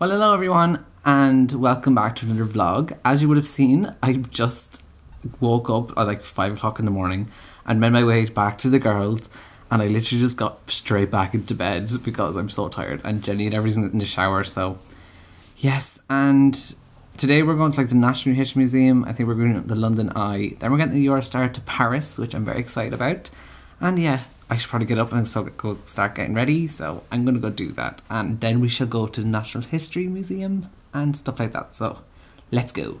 Well, hello everyone, and welcome back to another vlog. As you would have seen, I just woke up at like five o'clock in the morning and made my way back to the girls, and I literally just got straight back into bed because I'm so tired. And Jenny and everything in the shower, so yes. And today we're going to like the National Heritage Museum. I think we're going to the London Eye. Then we're getting the Eurostar to Paris, which I'm very excited about. And yeah, I should probably get up and go start getting ready. So I'm gonna go do that, and then we shall go to the National History Museum and stuff like that. So let's go.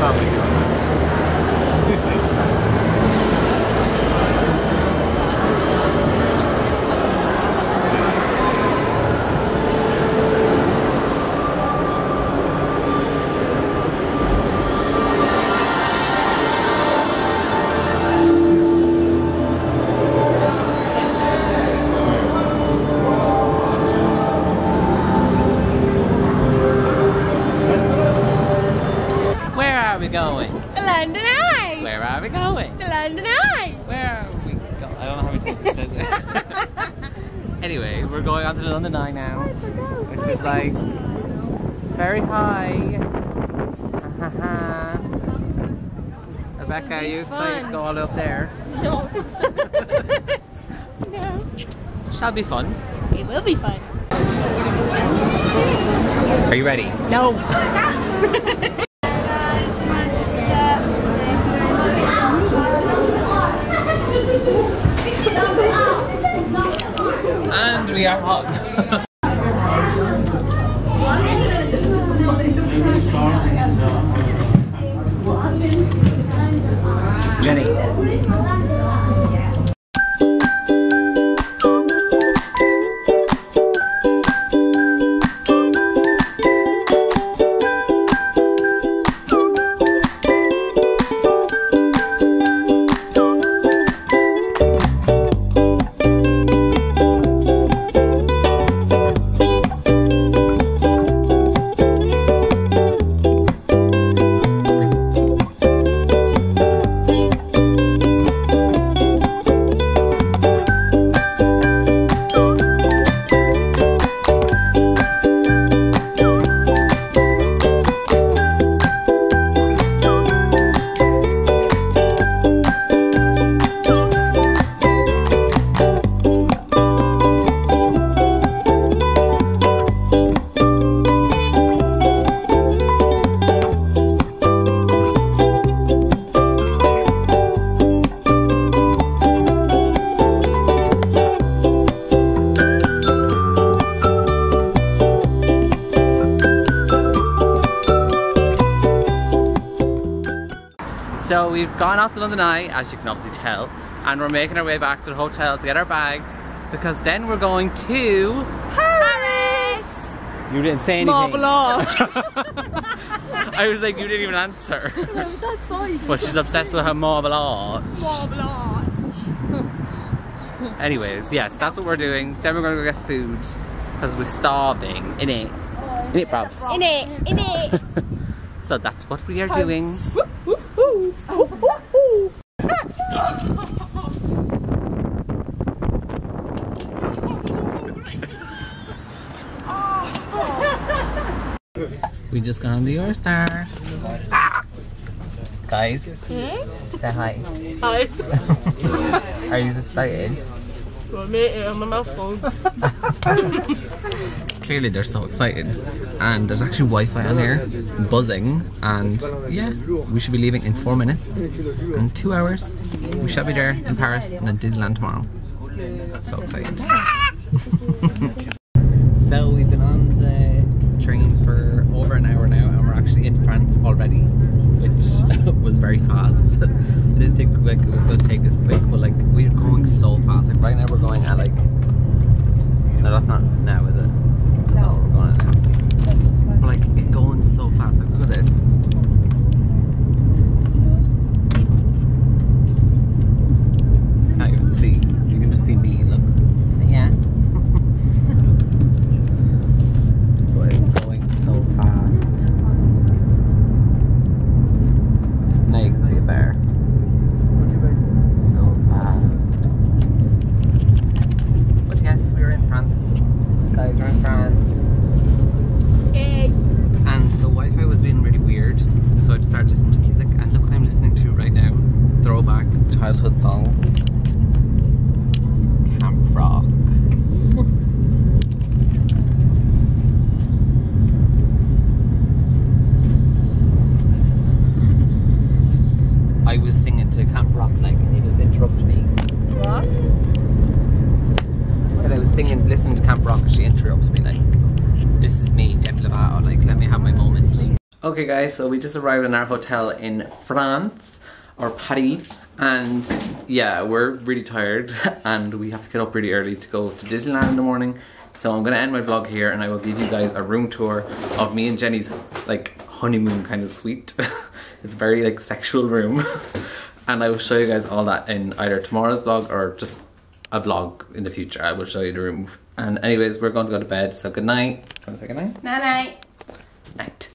Where are we going? The London Eye! Where are we going? The London Eye! Where are we going? I don't know how many times it says it. anyway, we're going on to the London Eye now, which is like very high. Rebecca, are you excited to go all up there? No. no. Shall be fun. It will be fun. Are you ready? No. And we are So we've gone off to London Eye, as you can obviously tell, and we're making our way back to the hotel to get our bags because then we're going to Paris! You didn't say anything. Marble Arch. I was like, you didn't even answer. That's all you do. but she's obsessed with her marble arch. Marble Arch. Anyways, yes, that's what we're doing. Then we're gonna go get food because we're starving. In it, oh, in it, bruv. In it, in it. So that's what we are doing. We just got on the Eurostar. Guys, say hi. Hi. Are you excited? Well, mate, I'm a mouthful. Clearly, they're so excited, and there's actually Wi-Fi on here, buzzing, and yeah, we should be leaving in four minutes. In two hours, we shall be there in Paris and at Disneyland tomorrow. So excited. so we've been on the train for over an hour now, and we're actually in France already, which was very fast. I didn't think like it was gonna take this quick, but like we're going so fast. Like right now, we're going at like no, that's not now, is it? That's not what we're going at now. But like it going so fast. Like look at this. Can't even see. You can just see me. Look. Yeah. but it's going so fast. Now you can see it there. So fast. But yes, we're in France. Guys, we're in France. Yay. And the Wi Fi was being really weird, so I just started listening to music. And look what I'm listening to right now throwback childhood song Camp Rock. I was singing to Camp Rock like, and you just interrupted me. What? I said I was singing, listening to Camp Rock, and she interrupts me like, "This is me, Demi Lovato. Like, let me have my moment." Okay, guys. So we just arrived in our hotel in France, or Paris, and yeah, we're really tired, and we have to get up really early to go to Disneyland in the morning. So I'm gonna end my vlog here, and I will give you guys a room tour of me and Jenny's like honeymoon kind of suite. it's very like sexual room, and I will show you guys all that in either tomorrow's vlog or just a vlog in the future. I will show you the room. And anyways, we're going to go to bed. So good night. Want to say good night? Night night. Night.